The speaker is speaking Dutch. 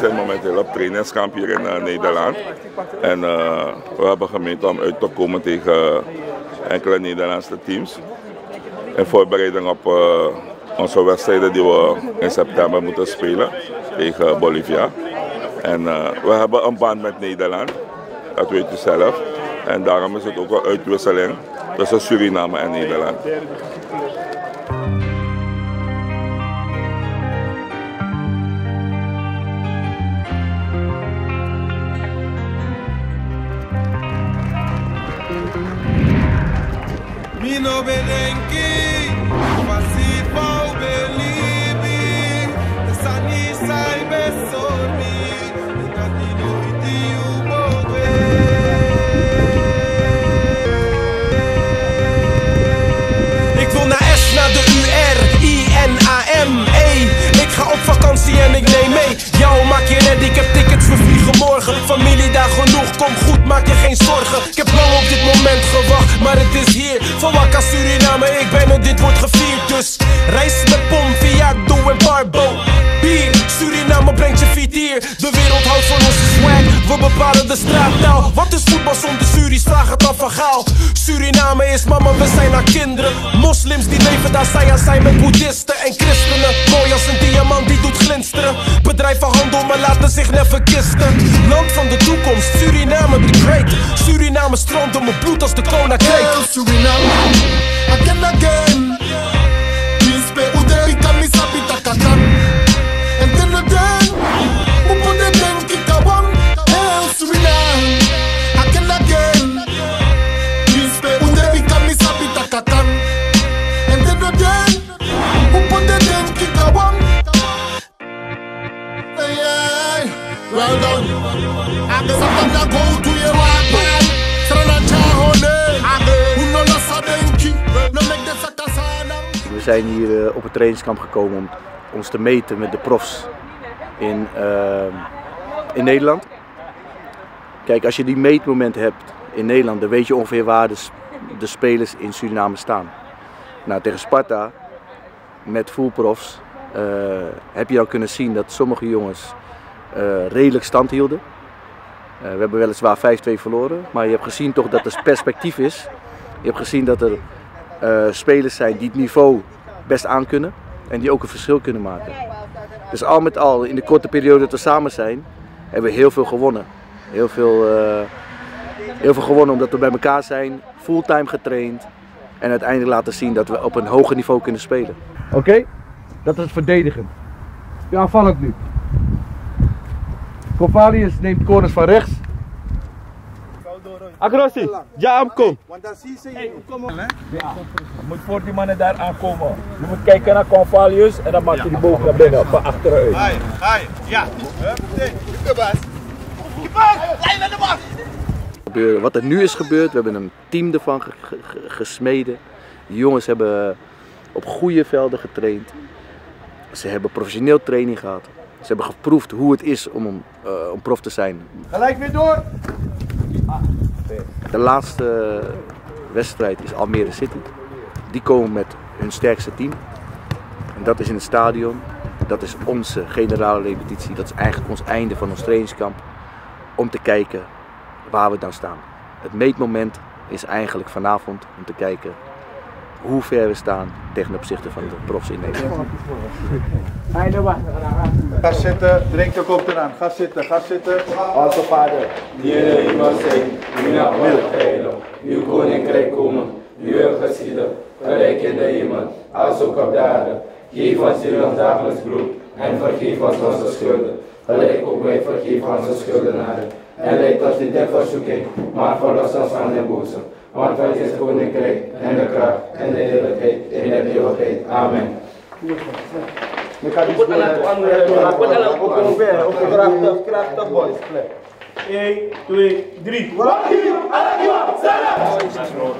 Zijn momenteel op trainingskamp hier in uh, Nederland. En uh, we hebben gemeend om uit te komen tegen enkele Nederlandse teams. In voorbereiding op uh, onze wedstrijden die we in september moeten spelen tegen Bolivia. En we hebben een band met Nederland, dat weet u zelf. En daarom is het ook een uitwisseling tussen Suriname en Nederland. Mino bedenki Pasit bau belibi Es ani sai reis met pom via Do en Barbo. Bier, Suriname brengt je fiet hier. De wereld houdt van onze swag, we bepalen de straattaal Wat is voetbal zonder Suris, vraag het af van Gaal. Suriname is mama, we zijn haar kinderen. Moslims die leven daar zij aan zijn met boeddhisten en christenen. Mooi als een diamant die doet glinsteren. Bedrijven handel, maar laten zich net verkisten Land van de toekomst, Suriname the great. Suriname stroomt door mijn bloed als de koninkrijk Suriname, well done Age sapanda go to your wapan Strana chahone Age Uno la sadenki No make the sakasana We zijn hier uh, op het trainingskamp gekomen om ons te meten met de profs in, uh, in Nederland. Kijk, als je die meetmomenten hebt in Nederland, dan weet je ongeveer waar de, de spelers in Suriname staan. Nou, tegen Sparta, met fullprofs, uh, heb je al kunnen zien dat sommige jongens uh, redelijk stand hielden. Uh, we hebben weliswaar 5-2 verloren, maar je hebt gezien toch dat er perspectief is. Je hebt gezien dat er uh, spelers zijn die het niveau best aankunnen en die ook een verschil kunnen maken. Dus al met al, in de korte periode dat we samen zijn, hebben we heel veel gewonnen. Heel veel, heel veel gewonnen omdat we bij elkaar zijn, fulltime getraind en uiteindelijk laten zien dat we op een hoger niveau kunnen spelen. Oké, dat is verdedigen. Ja, aanvallend nu. Kovalius neemt corners van rechts. Agrossi, ja, kom. Want dan zie je. Je moet voor die mannen daar aankomen. Je moet kijken naar Convalius en dan maak je die boog naar binnen, van achteruit. Hai, hai, ja. De baas. De baas, hij met de baas. Wat er nu is gebeurd, we hebben een team ervan gesmeden. De jongens hebben op goede velden getraind. Ze hebben professioneel training gehad. Ze hebben geproefd hoe het is om, uh, om prof te zijn. Gelijk weer door! De laatste wedstrijd is Almere City. Die komen met hun sterkste team. En dat is in het stadion. Dat is onze generale repetitie. Dat is eigenlijk ons einde van ons trainingskamp. Om te kijken waar we dan staan. Het meetmoment is eigenlijk vanavond om te kijken hoe ver we staan ten opzichte van de profs in Nederland. Ga zitten, drink de kop eraan. Ga zitten, ga zitten. Onze vader, die in de hemel zijn, die naar heilig. Uw koninkrijk komen, uw wil geschieden, gelijk in de hemel, als ook op de aarde. Geef ons hier ons dagelijks brood en vergeef ons onze schulden, gelijk ook wij vergeven onze schuldenaren. En leid ons niet in verzoeking, maar verlos ons van de boze. Want wij is het koninkrijk en de kracht en de heerlijkheid in de eeuwigheid. Amen. Krachtig, krachtig boys. 1, 2, 3. Wakil, Alakiwa, Salam!